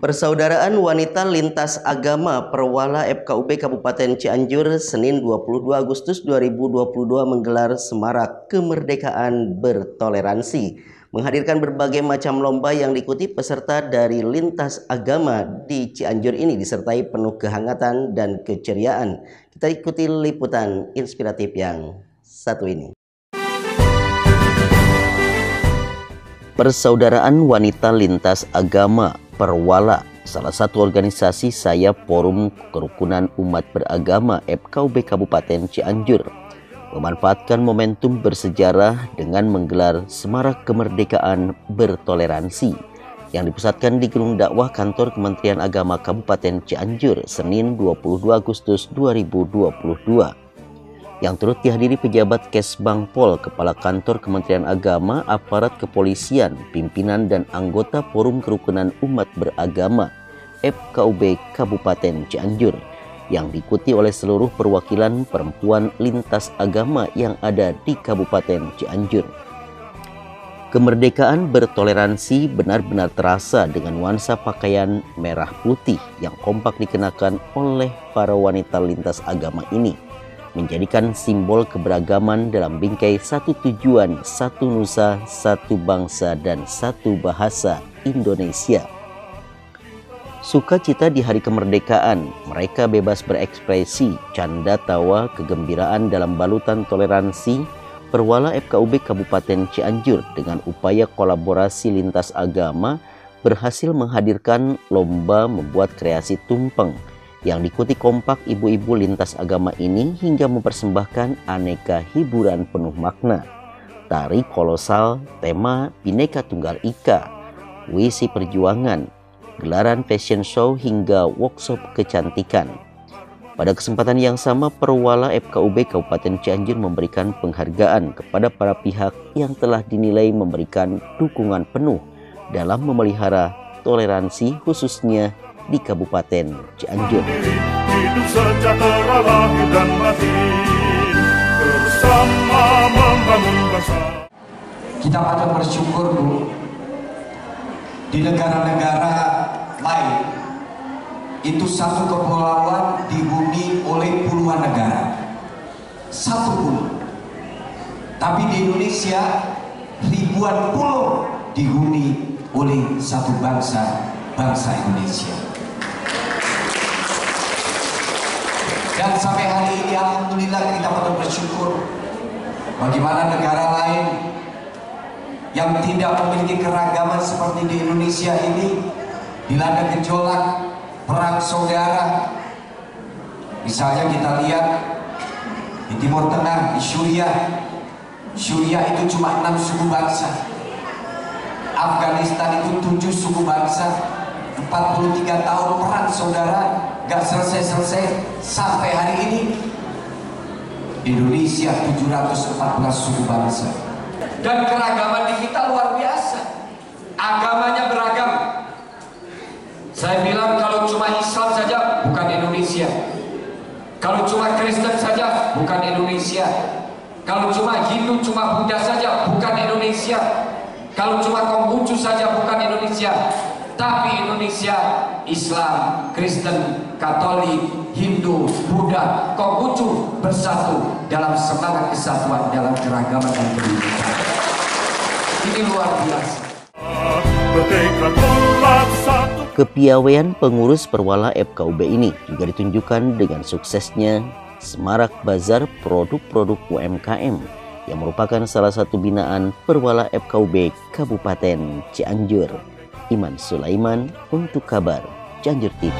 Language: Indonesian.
Persaudaraan Wanita Lintas Agama Perwala FKUB Kabupaten Cianjur Senin 22 Agustus 2022 menggelar Semarak Kemerdekaan Bertoleransi menghadirkan berbagai macam lomba yang diikuti peserta dari lintas agama di Cianjur ini disertai penuh kehangatan dan keceriaan. Kita ikuti liputan inspiratif yang satu ini. Persaudaraan Wanita Lintas Agama Perwala, salah satu organisasi saya Forum Kerukunan Umat Beragama FKUB Kabupaten Cianjur, memanfaatkan momentum bersejarah dengan menggelar Semarak Kemerdekaan Bertoleransi yang dipusatkan di Gedung Dakwah Kantor Kementerian Agama Kabupaten Cianjur Senin 22 Agustus 2022 yang turut dihadiri pejabat Kesbang Pol, Kepala Kantor Kementerian Agama, aparat kepolisian, pimpinan dan anggota Forum Kerukunan Umat Beragama FKUB Kabupaten Cianjur yang diikuti oleh seluruh perwakilan perempuan lintas agama yang ada di Kabupaten Cianjur. Kemerdekaan bertoleransi benar-benar terasa dengan nuansa pakaian merah putih yang kompak dikenakan oleh para wanita lintas agama ini menjadikan simbol keberagaman dalam bingkai satu tujuan, satu nusa, satu bangsa, dan satu bahasa Indonesia. Sukacita di hari kemerdekaan, mereka bebas berekspresi, canda tawa, kegembiraan dalam balutan toleransi, Perwala FKUB Kabupaten Cianjur dengan upaya kolaborasi lintas agama berhasil menghadirkan lomba membuat kreasi tumpeng yang diikuti kompak ibu-ibu lintas agama ini hingga mempersembahkan aneka hiburan penuh makna. Tari kolosal, tema Bineka Tunggal Ika, wisi perjuangan, gelaran fashion show hingga workshop kecantikan. Pada kesempatan yang sama, Perwala FKUB Kabupaten Cianjur memberikan penghargaan kepada para pihak yang telah dinilai memberikan dukungan penuh dalam memelihara toleransi khususnya di Kabupaten Cianjur. Hidup sejahtera lahir dan mati bersama membangun bangsa. Kita patut bersyukur Bu di negara-negara lain itu satu kepulauan dihuni oleh puluhan negara satu pulau tapi di Indonesia ribuan pulau dihuni oleh satu bangsa bangsa Indonesia Dan sampai hari ini Alhamdulillah kita patut bersyukur Bagaimana negara lain Yang tidak memiliki keragaman seperti di Indonesia ini Dilanda gejolak Perang saudara. Misalnya kita lihat Di Timur Tengah, di Suriah. Suriah itu cuma enam suku bangsa. Afghanistan itu tujuh suku bangsa. 43 tahun perang saudara gak selesai-selesai sampai hari ini Indonesia 714 suku bangsa. Dan keragaman di kita luar biasa. Agamanya beragam. Saya bilang kalau cuma Islam saja bukan Indonesia. Kalau cuma Kristen saja bukan Indonesia. Kalau cuma Hindu cuma Buddha saja bukan Indonesia. Kalau cuma Konghucu saja bukan Indonesia tapi Indonesia Islam, Kristen, Katolik, Hindu, Buddha, Konghucu bersatu dalam semangat kesatuan dalam keragaman dan kebinekaan. Ini luar biasa. Kepiawaian pengurus Perwala FKUB ini juga ditunjukkan dengan suksesnya Semarak Bazar Produk-Produk UMKM yang merupakan salah satu binaan Perwala FKUB Kabupaten Cianjur. Iman Sulaiman untuk kabar Cianjur TV.